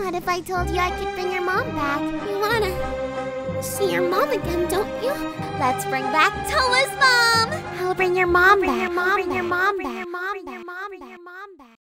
What if I told you I could bring your mom back? You wanna see your mom again, don't you? Let's bring back Towa's mom! I'll bring your mom I'll bring back. Your mom, bring your mom back.